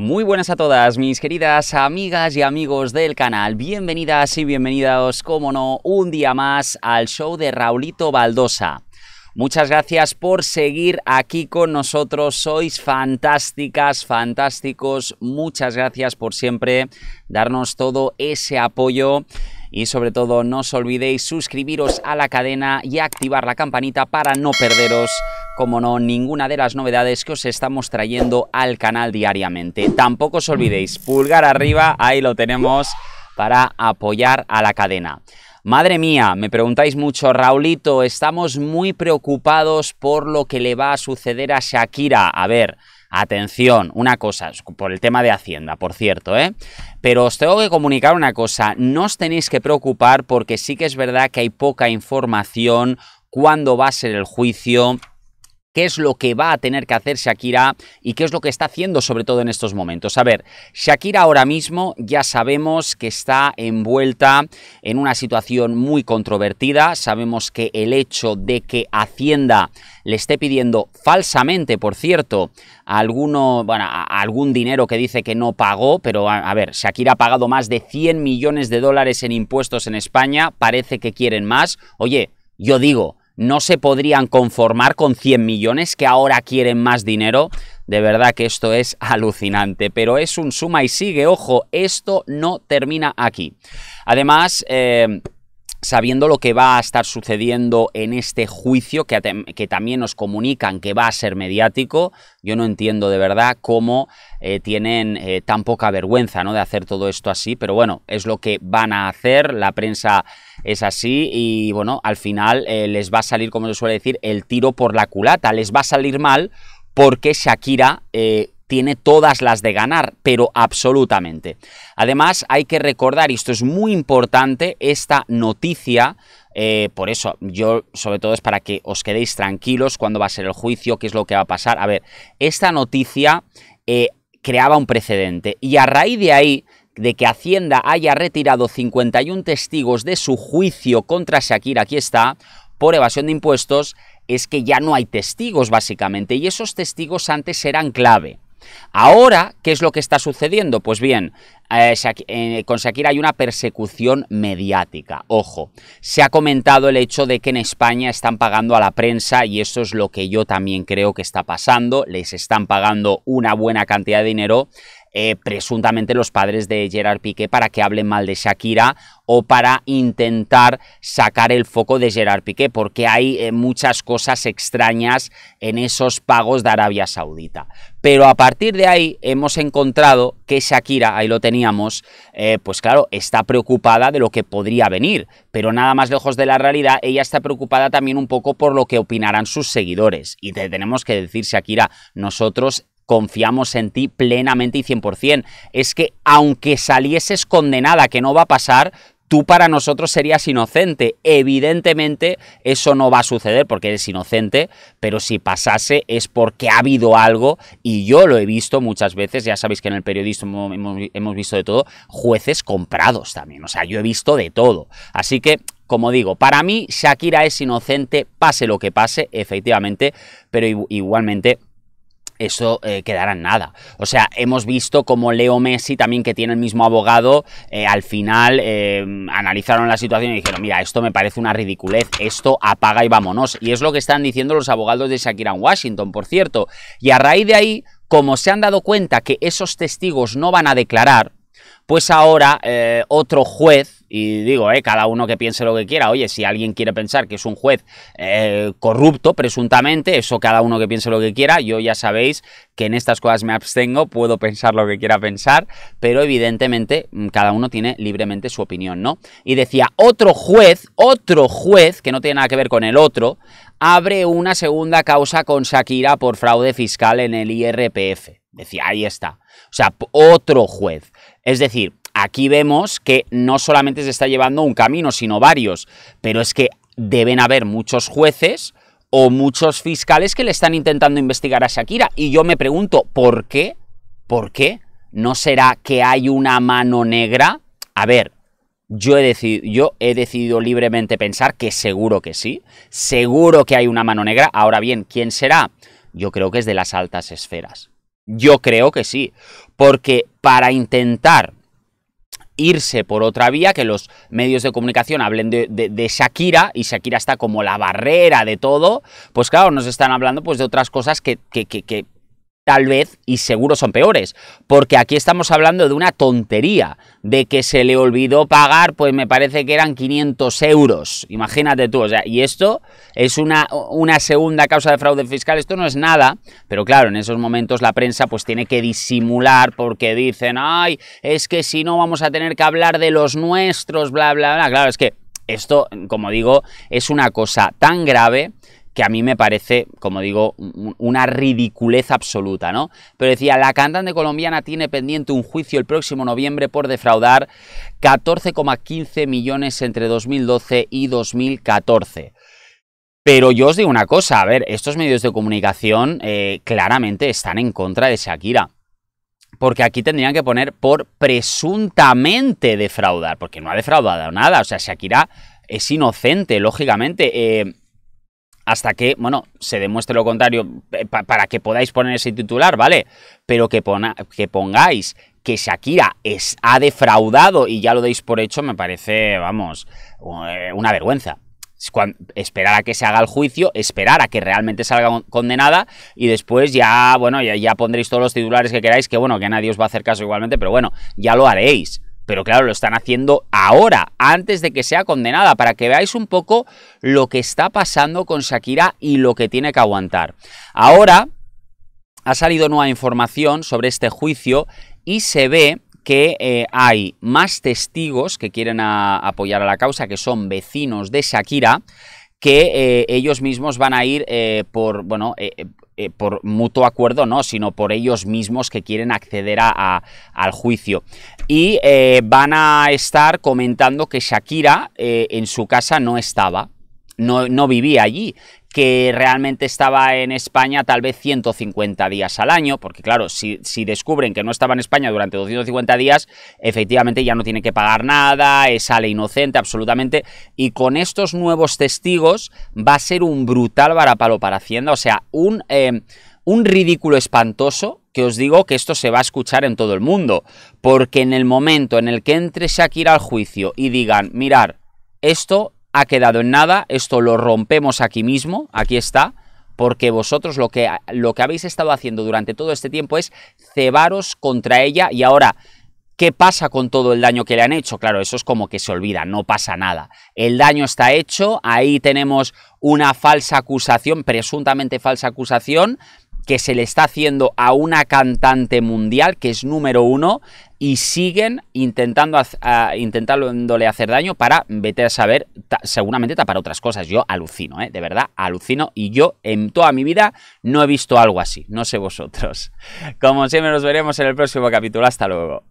Muy buenas a todas mis queridas amigas y amigos del canal, bienvenidas y bienvenidos, como no, un día más al show de Raulito Baldosa. Muchas gracias por seguir aquí con nosotros, sois fantásticas, fantásticos, muchas gracias por siempre darnos todo ese apoyo. Y sobre todo no os olvidéis suscribiros a la cadena y activar la campanita para no perderos, como no, ninguna de las novedades que os estamos trayendo al canal diariamente. Tampoco os olvidéis, pulgar arriba, ahí lo tenemos para apoyar a la cadena. Madre mía, me preguntáis mucho, Raulito, estamos muy preocupados por lo que le va a suceder a Shakira. A ver, Atención, una cosa, por el tema de Hacienda, por cierto, ¿eh? Pero os tengo que comunicar una cosa, no os tenéis que preocupar porque sí que es verdad que hay poca información, cuándo va a ser el juicio, qué es lo que va a tener que hacer Shakira y qué es lo que está haciendo sobre todo en estos momentos. A ver, Shakira ahora mismo ya sabemos que está envuelta en una situación muy controvertida, sabemos que el hecho de que Hacienda le esté pidiendo falsamente, por cierto, alguno, bueno, algún dinero que dice que no pagó, pero a, a, ver, Shakira ha pagado más de 100 millones de dólares en impuestos en España, parece que quieren más. Oye, yo digo, no se podrían conformar con 100 millones que ahora quieren más dinero. De verdad que esto es alucinante, pero es un suma y sigue. Ojo, esto no termina aquí. Además, eh, sabiendo lo que va a estar sucediendo en este juicio, que, también nos comunican que va a ser mediático, yo no entiendo de verdad cómo eh, tienen eh, tan poca vergüenza ¿no? de hacer todo esto así, pero bueno, es lo que van a hacer, la prensa es así y bueno, al final eh, les va a salir, como se suele decir, el tiro por la culata, les va a salir mal porque Shakira tiene todas las de ganar, pero absolutamente. Además, hay que recordar, y esto es muy importante, esta noticia, eh, por eso yo sobre todo es para que os quedéis tranquilos cuando va a ser el juicio, qué es lo que va a pasar. A ver, esta noticia eh, creaba un precedente y a raíz de ahí de que Hacienda haya retirado 51 testigos de su juicio contra Shakira, aquí está, por evasión de impuestos, es que ya no hay testigos básicamente y esos testigos antes eran clave. Ahora, ¿qué es lo que está sucediendo? Pues bien, eh, eh, con Shakira hay una persecución mediática. Ojo, se ha comentado el hecho de que en España están pagando a la prensa y eso es lo que yo también creo que está pasando. Les están pagando una buena cantidad de dinero eh, presuntamente los padres de Gerard Piqué para que hablen mal de Shakira o para intentar sacar el foco de Gerard Piqué, porque hay eh, muchas cosas extrañas en esos pagos de Arabia Saudita. Pero a partir de ahí hemos encontrado que Shakira, ahí lo teníamos, eh, pues claro, está preocupada de lo que podría venir, pero nada más lejos de la realidad, ella está preocupada también un poco por lo que opinarán sus seguidores. Y te tenemos que decir, Shakira, nosotros confiamos en ti plenamente y 100%. Es que aunque salieses condenada, que no va a pasar, tú para nosotros serías inocente. Evidentemente eso no va a suceder porque eres inocente, pero si pasase es porque ha habido algo y yo lo he visto muchas veces, ya sabéis que en el periodismo hemos, visto de todo, jueces comprados también, o sea, yo he visto de todo. Así que como digo, para mí Shakira es inocente, pase lo que pase, efectivamente, pero igualmente eso eh, quedará en nada. O sea, hemos visto como Leo Messi, también que tiene el mismo abogado, eh, al final eh, analizaron la situación y dijeron, mira, esto me parece una ridiculez, esto apaga y vámonos. Y es lo que están diciendo los abogados de Shakira en Washington, por cierto. Y a raíz de ahí, como se han dado cuenta que esos testigos no van a declarar, pues ahora otro juez, y digo, eh, cada uno que piense lo que quiera, oye, si alguien quiere pensar que es un juez eh, corrupto, presuntamente, eso cada uno que piense lo que quiera, yo ya sabéis que en estas cosas me abstengo, puedo pensar lo que quiera pensar, pero evidentemente mm, cada uno tiene libremente su opinión, ¿no? Y decía, otro juez, otro juez, que no tiene nada que ver con el otro, abre una segunda causa con Shakira por fraude fiscal en el IRPF. Decía, ahí está. O sea, otro juez. Es decir, aquí vemos que no solamente se está llevando un camino, sino varios, pero es que deben haber muchos jueces o muchos fiscales que le están intentando investigar a Shakira. Y yo me pregunto, ¿por qué? ¿Por qué? ¿No será que hay una mano negra? A ver, yo he, decidido, yo he decidido libremente pensar que seguro que sí, seguro que hay una mano negra. Ahora bien, ¿quién será? Yo creo que es de las altas esferas Yo creo que sí, porque para intentar irse por otra vía, que los medios de comunicación hablen de, Shakira, y Shakira está como la barrera de todo, pues claro, nos están hablando pues de otras cosas que, que, que tal vez y seguro son peores, porque aquí estamos hablando de una tontería, de que se le olvidó pagar, pues me parece que eran 500 euros, imagínate tú, o sea, y esto es una, una segunda causa de fraude fiscal, esto no es nada, pero claro, en esos momentos la prensa pues tiene que disimular porque dicen, ay, es que si no vamos a tener que hablar de los nuestros, bla, bla, bla, claro, es que esto, como digo, es una cosa tan grave que a mí me parece, como digo, una ridiculez absoluta, ¿no? Pero decía, la cantante colombiana tiene pendiente un juicio el próximo noviembre por defraudar 14,15 millones entre 2012 y 2014. Pero yo os digo una cosa, a ver, estos medios de comunicación eh, claramente están en contra de Shakira. Porque aquí tendrían que poner por presuntamente defraudar, porque no ha defraudado nada. O sea, Shakira es inocente, lógicamente. Eh, hasta que, bueno, se demuestre lo contrario, eh, para que podáis poner ese titular, ¿vale? Pero que, que pongáis que Shakira es, ha defraudado y ya lo deis por hecho, me parece, vamos, eh, una vergüenza. esperar a que se haga el juicio, esperar a que realmente salga condenada y después ya, bueno, ya, ya pondréis todos los titulares que queráis, que bueno, que nadie os va a hacer caso igualmente, pero bueno, ya lo haréis. Pero claro, lo están haciendo ahora, antes de que sea condenada, para que veáis un poco lo que está pasando con Shakira y lo que tiene que aguantar. Ahora ha salido nueva información sobre este juicio y se ve que eh, hay más testigos que quieren apoyar a la causa, que son vecinos de Shakira, que eh, ellos mismos van a ir eh, por, bueno, eh, por mutuo acuerdo, no, sino por ellos mismos que quieren acceder a, al juicio. Y eh, van a estar comentando que Shakira eh, en su casa no estaba, no, no vivía allí, que realmente estaba en España tal vez 150 días al año, porque claro, si, descubren que no estaba en España durante 250 días, efectivamente ya no tiene que pagar nada, sale inocente absolutamente, y con estos nuevos testigos va a ser un brutal varapalo para Hacienda, o sea, un, eh, un ridículo espantoso que os digo que esto se va a escuchar en todo el mundo, porque en el momento en el que entre Shakira al juicio y digan, mirar, esto ha quedado en nada, esto lo rompemos aquí mismo, aquí está, porque vosotros lo que, lo que habéis estado haciendo durante todo este tiempo es cebaros contra ella y ahora... ¿Qué pasa con todo el daño que le han hecho? Claro, eso es como que se olvida, no pasa nada. El daño está hecho, ahí tenemos una falsa acusación, presuntamente falsa acusación, que se le está haciendo a una cantante mundial que es número uno y siguen intentando intentándole hacer daño para, vete a saber, seguramente tapar otras cosas. Yo alucino, ¿eh? de verdad, alucino y yo en toda mi vida no he visto algo así, no sé vosotros. Como siempre nos veremos en el próximo capítulo, hasta luego.